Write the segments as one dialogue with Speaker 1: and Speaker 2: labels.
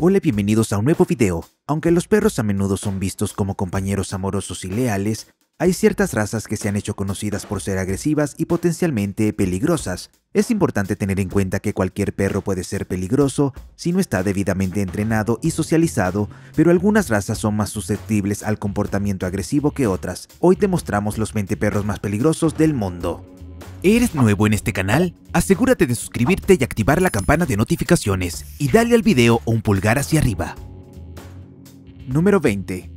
Speaker 1: Hola bienvenidos a un nuevo video. Aunque los perros a menudo son vistos como compañeros amorosos y leales, hay ciertas razas que se han hecho conocidas por ser agresivas y potencialmente peligrosas. Es importante tener en cuenta que cualquier perro puede ser peligroso si no está debidamente entrenado y socializado, pero algunas razas son más susceptibles al comportamiento agresivo que otras. Hoy te mostramos los 20 perros más peligrosos del mundo. ¿Eres nuevo en este canal? Asegúrate de suscribirte y activar la campana de notificaciones y dale al video un pulgar hacia arriba. Número 20.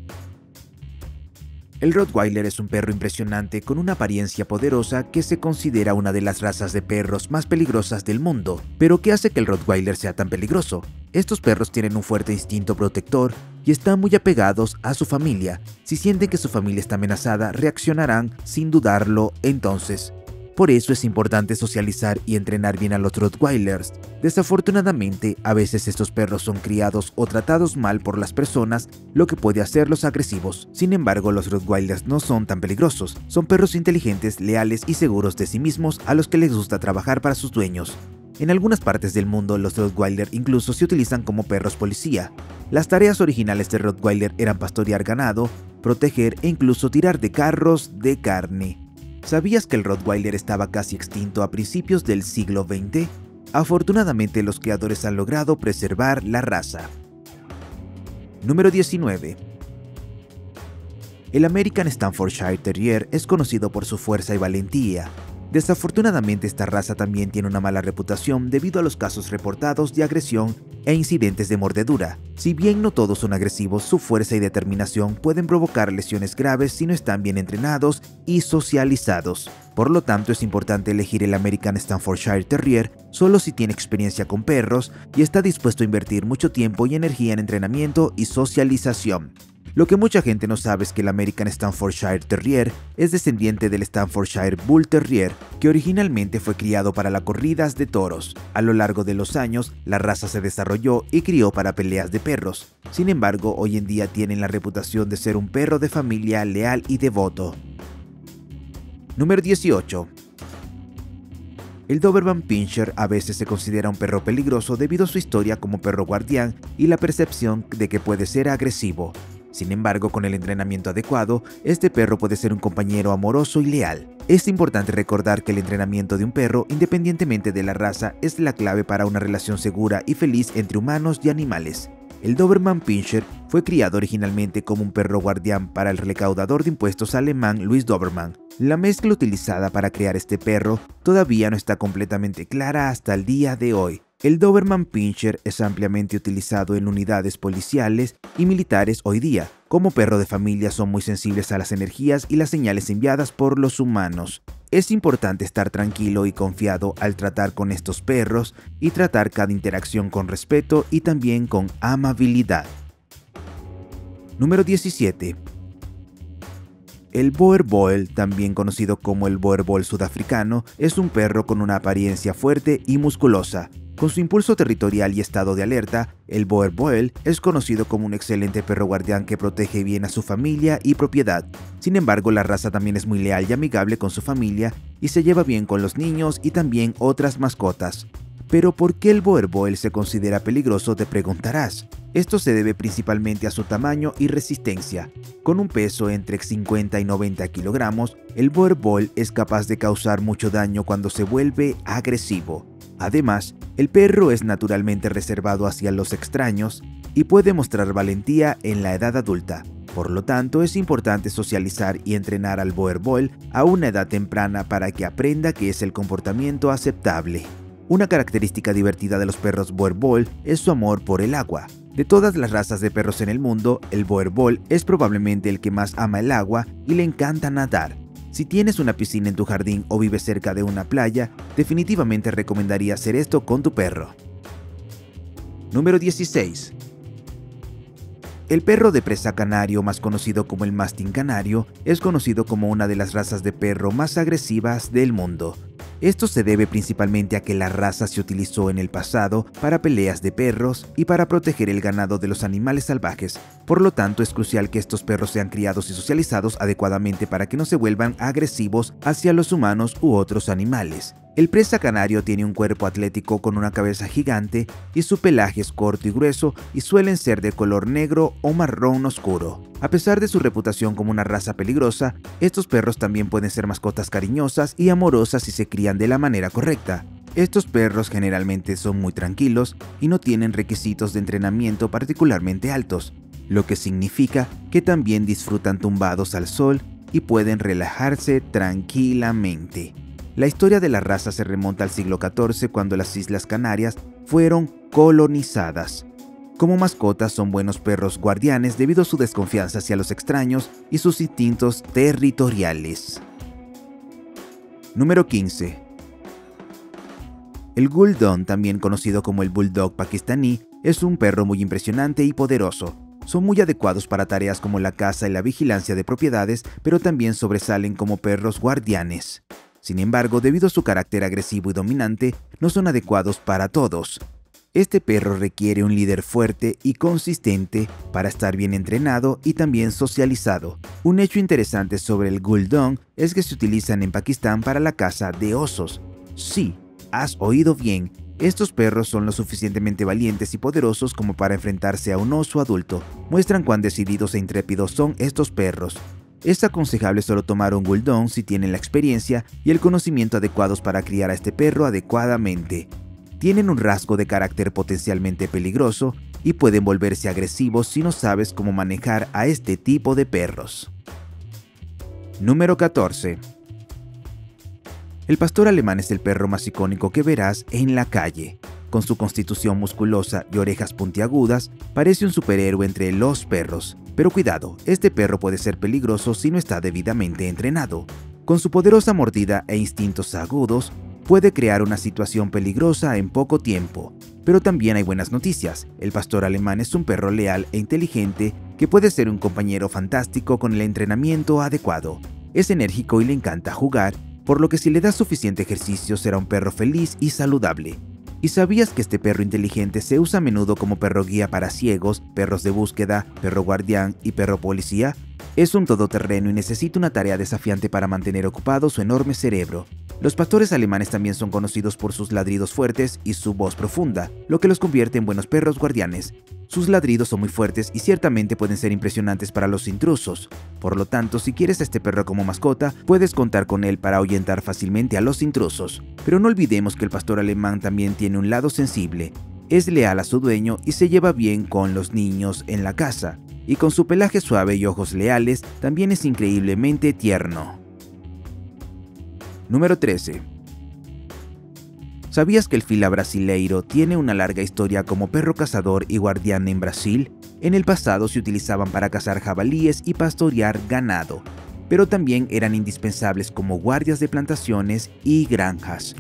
Speaker 1: El Rottweiler es un perro impresionante con una apariencia poderosa que se considera una de las razas de perros más peligrosas del mundo. Pero ¿qué hace que el Rottweiler sea tan peligroso? Estos perros tienen un fuerte instinto protector y están muy apegados a su familia. Si sienten que su familia está amenazada, reaccionarán sin dudarlo entonces. Por eso es importante socializar y entrenar bien a los Rottweilers. Desafortunadamente, a veces estos perros son criados o tratados mal por las personas, lo que puede hacerlos agresivos. Sin embargo, los Rottweilers no son tan peligrosos. Son perros inteligentes, leales y seguros de sí mismos a los que les gusta trabajar para sus dueños. En algunas partes del mundo, los Rottweiler incluso se utilizan como perros policía. Las tareas originales de Rottweiler eran pastorear ganado, proteger e incluso tirar de carros de carne. ¿Sabías que el Rottweiler estaba casi extinto a principios del siglo XX? Afortunadamente los creadores han logrado preservar la raza. Número 19. El American Staffordshire Terrier es conocido por su fuerza y valentía, Desafortunadamente esta raza también tiene una mala reputación debido a los casos reportados de agresión e incidentes de mordedura. Si bien no todos son agresivos, su fuerza y determinación pueden provocar lesiones graves si no están bien entrenados y socializados. Por lo tanto, es importante elegir el American Staffordshire Terrier solo si tiene experiencia con perros y está dispuesto a invertir mucho tiempo y energía en entrenamiento y socialización. Lo que mucha gente no sabe es que el American Staffordshire Terrier es descendiente del Staffordshire Bull Terrier, que originalmente fue criado para las corridas de toros. A lo largo de los años, la raza se desarrolló y crió para peleas de perros. Sin embargo, hoy en día tienen la reputación de ser un perro de familia leal y devoto. Número 18. El Doberman Pinscher a veces se considera un perro peligroso debido a su historia como perro guardián y la percepción de que puede ser agresivo. Sin embargo, con el entrenamiento adecuado, este perro puede ser un compañero amoroso y leal. Es importante recordar que el entrenamiento de un perro, independientemente de la raza, es la clave para una relación segura y feliz entre humanos y animales. El Doberman Pinscher fue criado originalmente como un perro guardián para el recaudador de impuestos alemán Louis Doberman. La mezcla utilizada para crear este perro todavía no está completamente clara hasta el día de hoy. El Doberman Pinscher es ampliamente utilizado en unidades policiales y militares hoy día. Como perro de familia son muy sensibles a las energías y las señales enviadas por los humanos. Es importante estar tranquilo y confiado al tratar con estos perros y tratar cada interacción con respeto y también con amabilidad. Número 17. El Boer también conocido como el Boer sudafricano, es un perro con una apariencia fuerte y musculosa. Con su impulso territorial y estado de alerta, el Boer Boel es conocido como un excelente perro guardián que protege bien a su familia y propiedad. Sin embargo, la raza también es muy leal y amigable con su familia y se lleva bien con los niños y también otras mascotas. Pero ¿por qué el Boer Boel se considera peligroso? Te preguntarás. Esto se debe principalmente a su tamaño y resistencia. Con un peso entre 50 y 90 kilogramos, el Boer Boel es capaz de causar mucho daño cuando se vuelve agresivo. Además, el perro es naturalmente reservado hacia los extraños y puede mostrar valentía en la edad adulta. Por lo tanto, es importante socializar y entrenar al Boer Boel a una edad temprana para que aprenda que es el comportamiento aceptable. Una característica divertida de los perros Boer Boel es su amor por el agua. De todas las razas de perros en el mundo, el Boer Boel es probablemente el que más ama el agua y le encanta nadar. Si tienes una piscina en tu jardín o vives cerca de una playa, definitivamente recomendaría hacer esto con tu perro. Número 16. El perro de presa canario, más conocido como el mastín canario, es conocido como una de las razas de perro más agresivas del mundo. Esto se debe principalmente a que la raza se utilizó en el pasado para peleas de perros y para proteger el ganado de los animales salvajes. Por lo tanto, es crucial que estos perros sean criados y socializados adecuadamente para que no se vuelvan agresivos hacia los humanos u otros animales. El presa canario tiene un cuerpo atlético con una cabeza gigante y su pelaje es corto y grueso y suelen ser de color negro o marrón oscuro. A pesar de su reputación como una raza peligrosa, estos perros también pueden ser mascotas cariñosas y amorosas si se crían de la manera correcta. Estos perros generalmente son muy tranquilos y no tienen requisitos de entrenamiento particularmente altos, lo que significa que también disfrutan tumbados al sol y pueden relajarse tranquilamente. La historia de la raza se remonta al siglo XIV cuando las Islas Canarias fueron colonizadas. Como mascotas son buenos perros guardianes debido a su desconfianza hacia los extraños y sus instintos territoriales. Número 15. El Guldon, también conocido como el Bulldog pakistaní, es un perro muy impresionante y poderoso. Son muy adecuados para tareas como la caza y la vigilancia de propiedades, pero también sobresalen como perros guardianes. Sin embargo, debido a su carácter agresivo y dominante, no son adecuados para todos. Este perro requiere un líder fuerte y consistente para estar bien entrenado y también socializado. Un hecho interesante sobre el Guldong es que se utilizan en Pakistán para la caza de osos. Sí, has oído bien, estos perros son lo suficientemente valientes y poderosos como para enfrentarse a un oso adulto. Muestran cuán decididos e intrépidos son estos perros. Es aconsejable solo tomar un Bulldog si tienen la experiencia y el conocimiento adecuados para criar a este perro adecuadamente. Tienen un rasgo de carácter potencialmente peligroso y pueden volverse agresivos si no sabes cómo manejar a este tipo de perros. Número 14. El pastor alemán es el perro más icónico que verás en la calle. Con su constitución musculosa y orejas puntiagudas, parece un superhéroe entre los perros. Pero cuidado, este perro puede ser peligroso si no está debidamente entrenado. Con su poderosa mordida e instintos agudos, puede crear una situación peligrosa en poco tiempo. Pero también hay buenas noticias. El pastor alemán es un perro leal e inteligente que puede ser un compañero fantástico con el entrenamiento adecuado. Es enérgico y le encanta jugar, por lo que si le das suficiente ejercicio será un perro feliz y saludable. ¿Y sabías que este perro inteligente se usa a menudo como perro guía para ciegos, perros de búsqueda, perro guardián y perro policía? Es un todoterreno y necesita una tarea desafiante para mantener ocupado su enorme cerebro. Los pastores alemanes también son conocidos por sus ladridos fuertes y su voz profunda, lo que los convierte en buenos perros guardianes. Sus ladridos son muy fuertes y ciertamente pueden ser impresionantes para los intrusos. Por lo tanto, si quieres a este perro como mascota, puedes contar con él para ahuyentar fácilmente a los intrusos. Pero no olvidemos que el pastor alemán también tiene un lado sensible. Es leal a su dueño y se lleva bien con los niños en la casa. Y con su pelaje suave y ojos leales, también es increíblemente tierno. Número 13. ¿Sabías que el fila brasileiro tiene una larga historia como perro cazador y guardián en Brasil? En el pasado se utilizaban para cazar jabalíes y pastorear ganado, pero también eran indispensables como guardias de plantaciones y granjas.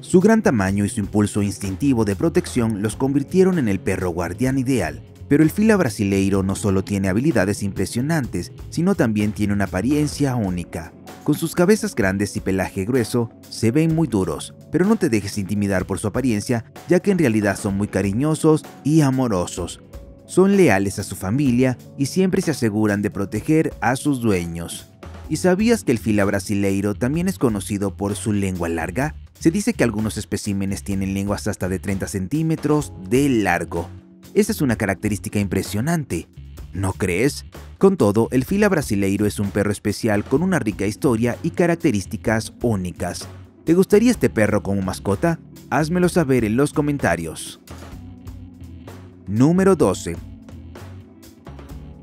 Speaker 1: Su gran tamaño y su impulso instintivo de protección los convirtieron en el perro guardián ideal. Pero el fila brasileiro no solo tiene habilidades impresionantes, sino también tiene una apariencia única. Con sus cabezas grandes y pelaje grueso, se ven muy duros, pero no te dejes intimidar por su apariencia, ya que en realidad son muy cariñosos y amorosos. Son leales a su familia y siempre se aseguran de proteger a sus dueños. ¿Y sabías que el fila brasileiro también es conocido por su lengua larga? Se dice que algunos especímenes tienen lenguas hasta de 30 centímetros de largo. Esa es una característica impresionante, ¿no crees? Con todo, el fila brasileiro es un perro especial con una rica historia y características únicas. ¿Te gustaría este perro como mascota? Házmelo saber en los comentarios. Número 12.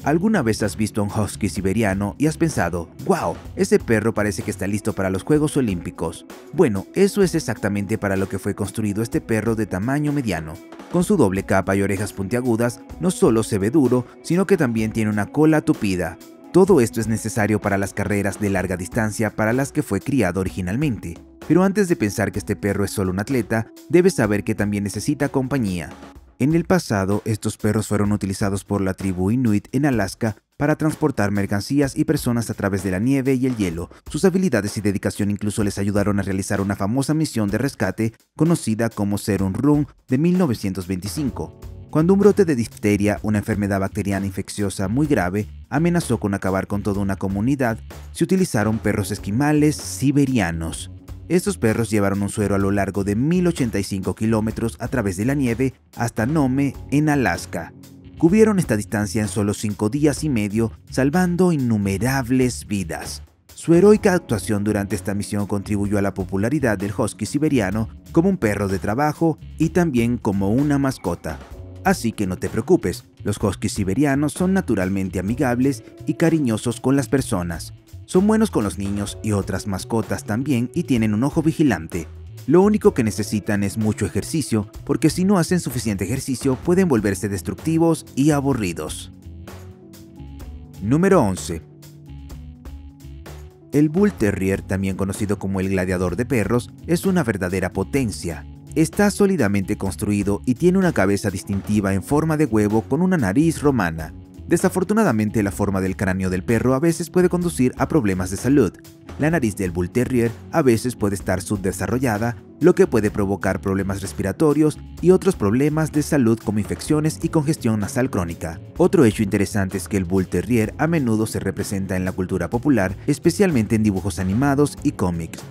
Speaker 1: ¿Alguna vez has visto un husky siberiano y has pensado, wow, ese perro parece que está listo para los Juegos Olímpicos? Bueno, eso es exactamente para lo que fue construido este perro de tamaño mediano. Con su doble capa y orejas puntiagudas, no solo se ve duro, sino que también tiene una cola tupida. Todo esto es necesario para las carreras de larga distancia para las que fue criado originalmente. Pero antes de pensar que este perro es solo un atleta, debes saber que también necesita compañía. En el pasado, estos perros fueron utilizados por la tribu Inuit en Alaska para transportar mercancías y personas a través de la nieve y el hielo. Sus habilidades y dedicación incluso les ayudaron a realizar una famosa misión de rescate conocida como Serum Run de 1925. cuando un brote de difteria, una enfermedad bacteriana infecciosa muy grave, amenazó con acabar con toda una comunidad, se utilizaron perros esquimales siberianos. Estos perros llevaron un suero a lo largo de 1085 kilómetros a través de la nieve hasta Nome, en Alaska. Cubrieron esta distancia en solo cinco días y medio, salvando innumerables vidas. Su heroica actuación durante esta misión contribuyó a la popularidad del husky siberiano como un perro de trabajo y también como una mascota. Así que no te preocupes, los huskies siberianos son naturalmente amigables y cariñosos con las personas. Son buenos con los niños y otras mascotas también y tienen un ojo vigilante. Lo único que necesitan es mucho ejercicio, porque si no hacen suficiente ejercicio pueden volverse destructivos y aburridos. Número 11. El Bull Terrier, también conocido como el gladiador de perros, es una verdadera potencia. Está sólidamente construido y tiene una cabeza distintiva en forma de huevo con una nariz romana. Desafortunadamente, la forma del cráneo del perro a veces puede conducir a problemas de salud. La nariz del Bull Terrier a veces puede estar subdesarrollada, lo que puede provocar problemas respiratorios y otros problemas de salud como infecciones y congestión nasal crónica. Otro hecho interesante es que el Bull Terrier a menudo se representa en la cultura popular, especialmente en dibujos animados y cómics.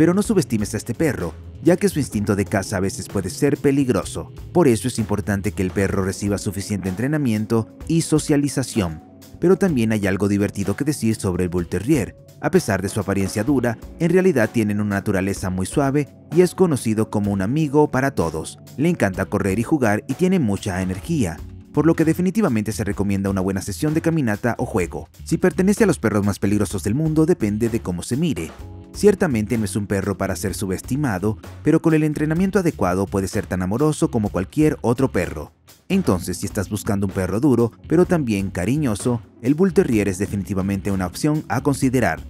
Speaker 1: Pero no subestimes a este perro, ya que su instinto de caza a veces puede ser peligroso. Por eso es importante que el perro reciba suficiente entrenamiento y socialización. Pero también hay algo divertido que decir sobre el Bull Terrier. A pesar de su apariencia dura, en realidad tienen una naturaleza muy suave y es conocido como un amigo para todos. Le encanta correr y jugar y tiene mucha energía por lo que definitivamente se recomienda una buena sesión de caminata o juego. Si pertenece a los perros más peligrosos del mundo depende de cómo se mire. Ciertamente no es un perro para ser subestimado, pero con el entrenamiento adecuado puede ser tan amoroso como cualquier otro perro. Entonces, si estás buscando un perro duro, pero también cariñoso, el Bull Terrier es definitivamente una opción a considerar.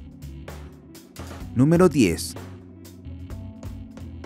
Speaker 1: Número 10.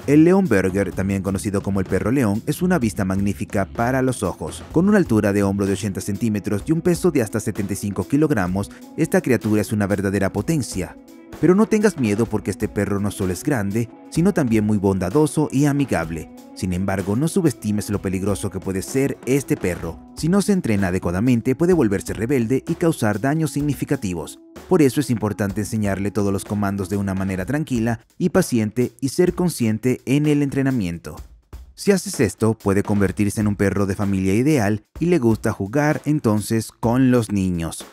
Speaker 1: El León Burger, también conocido como el perro león, es una vista magnífica para los ojos. Con una altura de hombro de 80 centímetros y un peso de hasta 75 kilogramos, esta criatura es una verdadera potencia. Pero no tengas miedo porque este perro no solo es grande, sino también muy bondadoso y amigable. Sin embargo, no subestimes lo peligroso que puede ser este perro. Si no se entrena adecuadamente, puede volverse rebelde y causar daños significativos. Por eso es importante enseñarle todos los comandos de una manera tranquila y paciente y ser consciente en el entrenamiento. Si haces esto, puede convertirse en un perro de familia ideal y le gusta jugar entonces con los niños.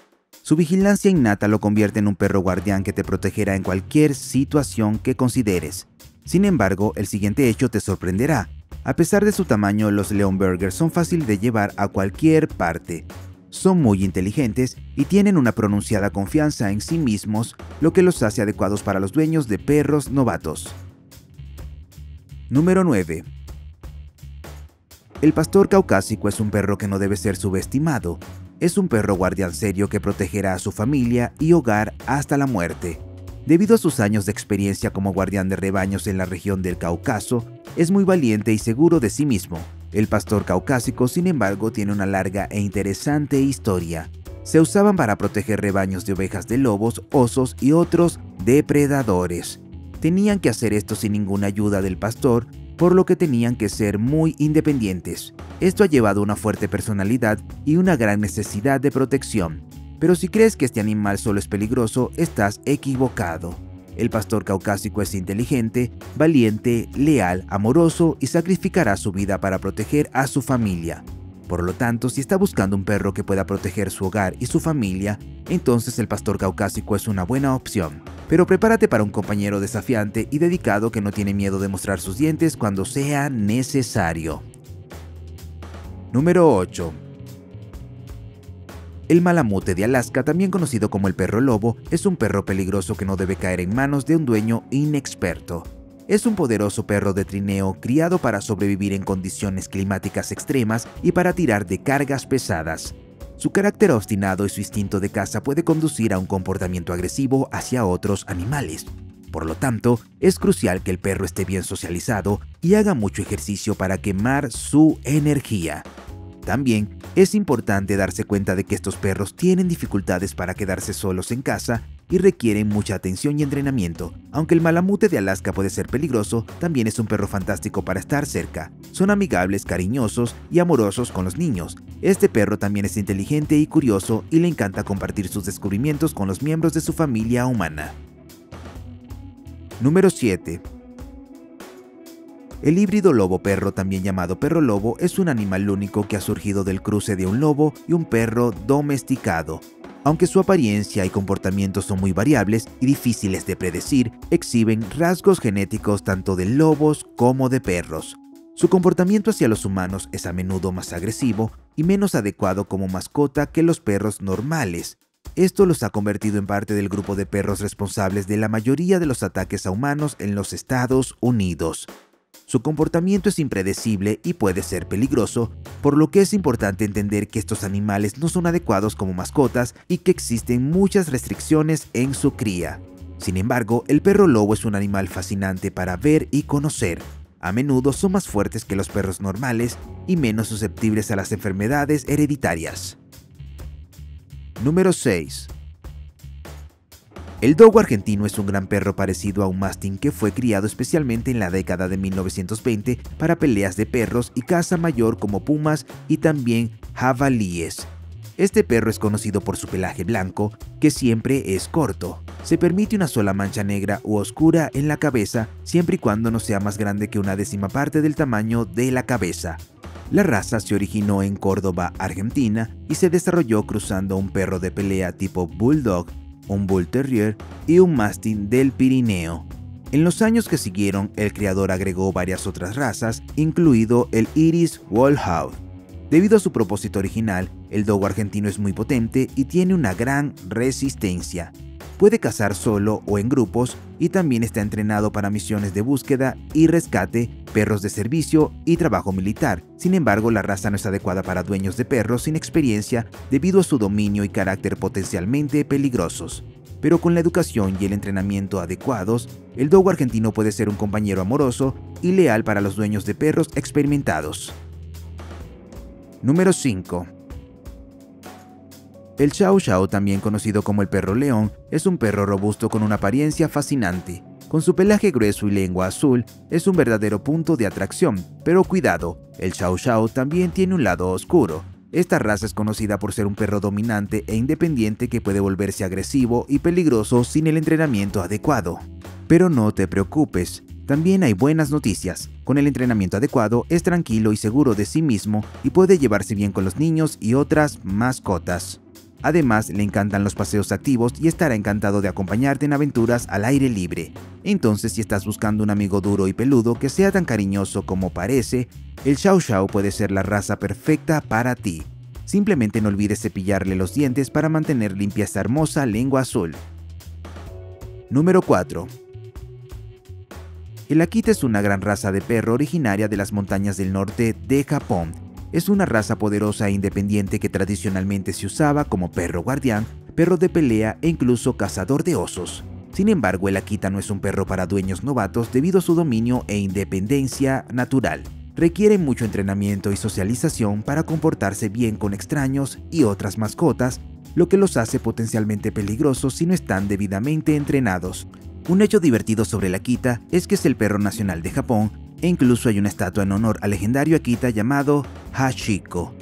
Speaker 1: Su vigilancia innata lo convierte en un perro guardián que te protegerá en cualquier situación que consideres. Sin embargo, el siguiente hecho te sorprenderá. A pesar de su tamaño, los Leonbergers son fáciles de llevar a cualquier parte. Son muy inteligentes y tienen una pronunciada confianza en sí mismos, lo que los hace adecuados para los dueños de perros novatos. Número 9. El pastor caucásico es un perro que no debe ser subestimado es un perro guardián serio que protegerá a su familia y hogar hasta la muerte. Debido a sus años de experiencia como guardián de rebaños en la región del Cáucaso, es muy valiente y seguro de sí mismo. El pastor caucásico, sin embargo, tiene una larga e interesante historia. Se usaban para proteger rebaños de ovejas de lobos, osos y otros depredadores. Tenían que hacer esto sin ninguna ayuda del pastor, por lo que tenían que ser muy independientes. Esto ha llevado a una fuerte personalidad y una gran necesidad de protección. Pero si crees que este animal solo es peligroso, estás equivocado. El pastor caucásico es inteligente, valiente, leal, amoroso y sacrificará su vida para proteger a su familia. Por lo tanto, si está buscando un perro que pueda proteger su hogar y su familia, entonces el pastor caucásico es una buena opción. Pero prepárate para un compañero desafiante y dedicado que no tiene miedo de mostrar sus dientes cuando sea necesario. Número 8. El malamute de Alaska, también conocido como el perro lobo, es un perro peligroso que no debe caer en manos de un dueño inexperto. Es un poderoso perro de trineo criado para sobrevivir en condiciones climáticas extremas y para tirar de cargas pesadas. Su carácter obstinado y su instinto de caza puede conducir a un comportamiento agresivo hacia otros animales. Por lo tanto, es crucial que el perro esté bien socializado y haga mucho ejercicio para quemar su energía. También es importante darse cuenta de que estos perros tienen dificultades para quedarse solos en casa y requieren mucha atención y entrenamiento. Aunque el malamute de Alaska puede ser peligroso, también es un perro fantástico para estar cerca. Son amigables, cariñosos y amorosos con los niños. Este perro también es inteligente y curioso y le encanta compartir sus descubrimientos con los miembros de su familia humana. Número 7. El híbrido lobo-perro, también llamado perro lobo, es un animal único que ha surgido del cruce de un lobo y un perro domesticado. Aunque su apariencia y comportamiento son muy variables y difíciles de predecir, exhiben rasgos genéticos tanto de lobos como de perros. Su comportamiento hacia los humanos es a menudo más agresivo y menos adecuado como mascota que los perros normales. Esto los ha convertido en parte del grupo de perros responsables de la mayoría de los ataques a humanos en los Estados Unidos. Su comportamiento es impredecible y puede ser peligroso, por lo que es importante entender que estos animales no son adecuados como mascotas y que existen muchas restricciones en su cría. Sin embargo, el perro lobo es un animal fascinante para ver y conocer. A menudo son más fuertes que los perros normales y menos susceptibles a las enfermedades hereditarias. Número 6. El dogo argentino es un gran perro parecido a un mastín que fue criado especialmente en la década de 1920 para peleas de perros y caza mayor como pumas y también jabalíes. Este perro es conocido por su pelaje blanco, que siempre es corto. Se permite una sola mancha negra u oscura en la cabeza, siempre y cuando no sea más grande que una décima parte del tamaño de la cabeza. La raza se originó en Córdoba, Argentina, y se desarrolló cruzando un perro de pelea tipo bulldog un Bull Terrier y un Mastin del Pirineo. En los años que siguieron, el creador agregó varias otras razas, incluido el Iris Wolfhound. Debido a su propósito original, el dogo argentino es muy potente y tiene una gran resistencia. Puede cazar solo o en grupos y también está entrenado para misiones de búsqueda y rescate, perros de servicio y trabajo militar. Sin embargo, la raza no es adecuada para dueños de perros sin experiencia debido a su dominio y carácter potencialmente peligrosos. Pero con la educación y el entrenamiento adecuados, el dogo argentino puede ser un compañero amoroso y leal para los dueños de perros experimentados. Número 5. El Chow Chow, también conocido como el perro león, es un perro robusto con una apariencia fascinante. Con su pelaje grueso y lengua azul, es un verdadero punto de atracción, pero cuidado, el Chow Chow también tiene un lado oscuro. Esta raza es conocida por ser un perro dominante e independiente que puede volverse agresivo y peligroso sin el entrenamiento adecuado. Pero no te preocupes, también hay buenas noticias. Con el entrenamiento adecuado es tranquilo y seguro de sí mismo y puede llevarse bien con los niños y otras mascotas. Además, le encantan los paseos activos y estará encantado de acompañarte en aventuras al aire libre. Entonces, si estás buscando un amigo duro y peludo que sea tan cariñoso como parece, el Xiao Xiao puede ser la raza perfecta para ti. Simplemente no olvides cepillarle los dientes para mantener limpia esta hermosa lengua azul. Número 4. El Akita es una gran raza de perro originaria de las montañas del norte de Japón es una raza poderosa e independiente que tradicionalmente se usaba como perro guardián, perro de pelea e incluso cazador de osos. Sin embargo, el Akita no es un perro para dueños novatos debido a su dominio e independencia natural. Requiere mucho entrenamiento y socialización para comportarse bien con extraños y otras mascotas, lo que los hace potencialmente peligrosos si no están debidamente entrenados. Un hecho divertido sobre el Akita es que es el perro nacional de Japón e incluso hay una estatua en honor al legendario Akita llamado Hachiko.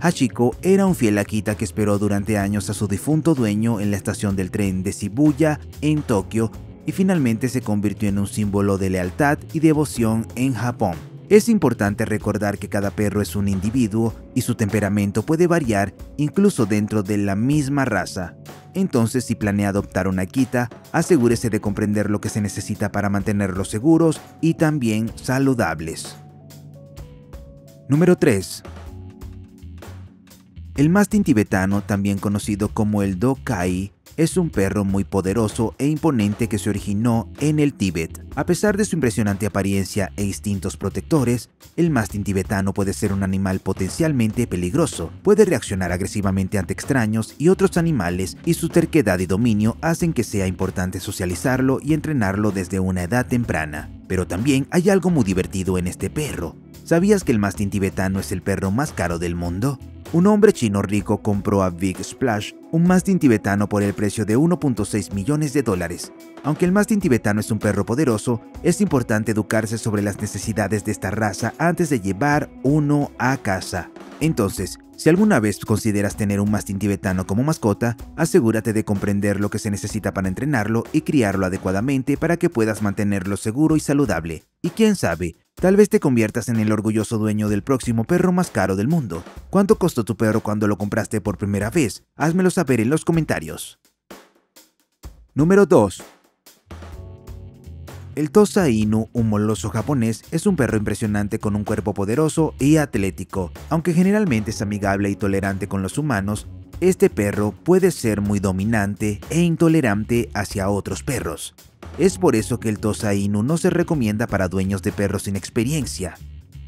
Speaker 1: Hachiko era un fiel Akita que esperó durante años a su difunto dueño en la estación del tren de Shibuya en Tokio y finalmente se convirtió en un símbolo de lealtad y devoción en Japón. Es importante recordar que cada perro es un individuo y su temperamento puede variar incluso dentro de la misma raza. Entonces, si planea adoptar una Akita, asegúrese de comprender lo que se necesita para mantenerlos seguros y también saludables. Número 3. El mastín tibetano, también conocido como el Dokai, es un perro muy poderoso e imponente que se originó en el Tíbet. A pesar de su impresionante apariencia e instintos protectores, el mastín tibetano puede ser un animal potencialmente peligroso. Puede reaccionar agresivamente ante extraños y otros animales y su terquedad y dominio hacen que sea importante socializarlo y entrenarlo desde una edad temprana. Pero también hay algo muy divertido en este perro. ¿Sabías que el mastín tibetano es el perro más caro del mundo? Un hombre chino rico compró a Big Splash, un mastín tibetano por el precio de 1.6 millones de dólares. Aunque el mastín tibetano es un perro poderoso, es importante educarse sobre las necesidades de esta raza antes de llevar uno a casa. Entonces, si alguna vez consideras tener un mastín tibetano como mascota, asegúrate de comprender lo que se necesita para entrenarlo y criarlo adecuadamente para que puedas mantenerlo seguro y saludable. Y quién sabe, Tal vez te conviertas en el orgulloso dueño del próximo perro más caro del mundo. ¿Cuánto costó tu perro cuando lo compraste por primera vez? Házmelo saber en los comentarios. Número 2. El Tosa Inu, un moloso japonés, es un perro impresionante con un cuerpo poderoso y atlético. Aunque generalmente es amigable y tolerante con los humanos, este perro puede ser muy dominante e intolerante hacia otros perros. Es por eso que el Tosa Inu no se recomienda para dueños de perros sin experiencia.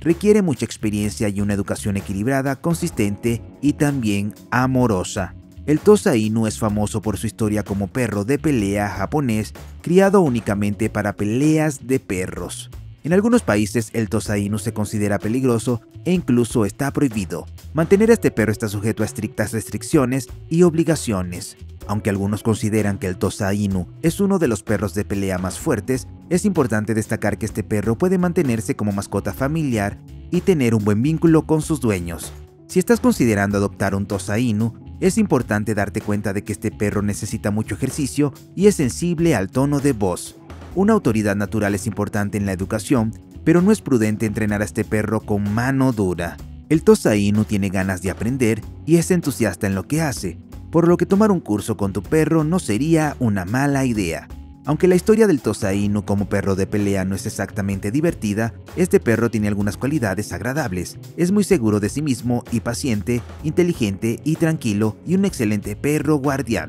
Speaker 1: Requiere mucha experiencia y una educación equilibrada, consistente y también amorosa. El Tosa Inu es famoso por su historia como perro de pelea japonés, criado únicamente para peleas de perros. En algunos países el Tosa Inu se considera peligroso e incluso está prohibido. Mantener a este perro está sujeto a estrictas restricciones y obligaciones. Aunque algunos consideran que el Tosa Inu es uno de los perros de pelea más fuertes, es importante destacar que este perro puede mantenerse como mascota familiar y tener un buen vínculo con sus dueños. Si estás considerando adoptar un Tosa Inu, es importante darte cuenta de que este perro necesita mucho ejercicio y es sensible al tono de voz. Una autoridad natural es importante en la educación, pero no es prudente entrenar a este perro con mano dura. El Tosa Inu tiene ganas de aprender y es entusiasta en lo que hace, por lo que tomar un curso con tu perro no sería una mala idea. Aunque la historia del Tosa Inu como perro de pelea no es exactamente divertida, este perro tiene algunas cualidades agradables. Es muy seguro de sí mismo y paciente, inteligente y tranquilo y un excelente perro guardián.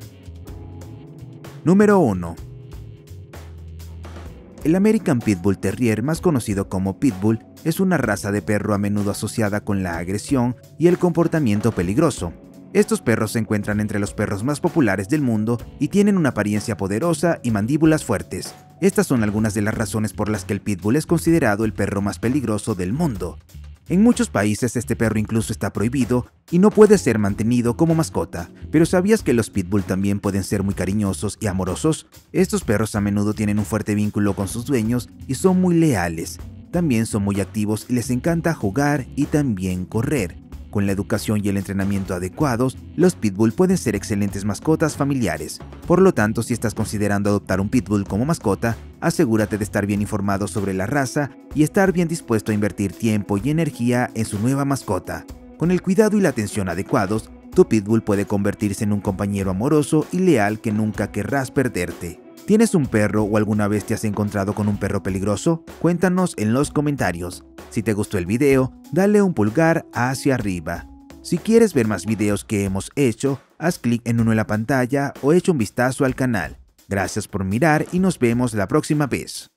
Speaker 1: Número 1. El American Pitbull Terrier, más conocido como Pitbull, es una raza de perro a menudo asociada con la agresión y el comportamiento peligroso. Estos perros se encuentran entre los perros más populares del mundo y tienen una apariencia poderosa y mandíbulas fuertes. Estas son algunas de las razones por las que el pitbull es considerado el perro más peligroso del mundo. En muchos países este perro incluso está prohibido y no puede ser mantenido como mascota, pero ¿sabías que los pitbull también pueden ser muy cariñosos y amorosos? Estos perros a menudo tienen un fuerte vínculo con sus dueños y son muy leales. También son muy activos y les encanta jugar y también correr. Con la educación y el entrenamiento adecuados, los pitbull pueden ser excelentes mascotas familiares. Por lo tanto, si estás considerando adoptar un pitbull como mascota, asegúrate de estar bien informado sobre la raza y estar bien dispuesto a invertir tiempo y energía en su nueva mascota. Con el cuidado y la atención adecuados, tu pitbull puede convertirse en un compañero amoroso y leal que nunca querrás perderte. ¿Tienes un perro o alguna vez te has encontrado con un perro peligroso? Cuéntanos en los comentarios. Si te gustó el video, dale un pulgar hacia arriba. Si quieres ver más videos que hemos hecho, haz clic en uno en la pantalla o echa un vistazo al canal. Gracias por mirar y nos vemos la próxima vez.